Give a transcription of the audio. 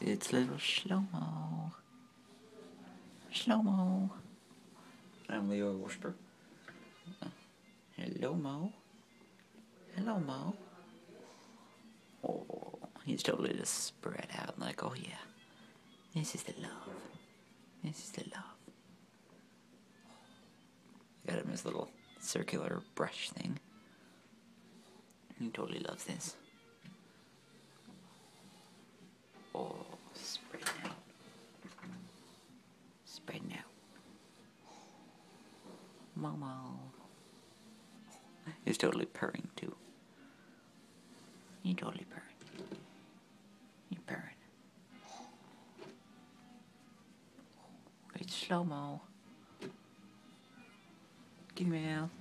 It's little slow-mo. Slow-mo. I'm Leo Worcester. Hello, Mo. Hello, Mo. Oh, he's totally just spread out like, oh yeah, this is the love. This is the love. Got him his little circular brush thing. He totally loves this. Oh, spreading out. Spreading out. Momo. He's totally purring too. He totally purring. He purring. It's slow mo. Give me out.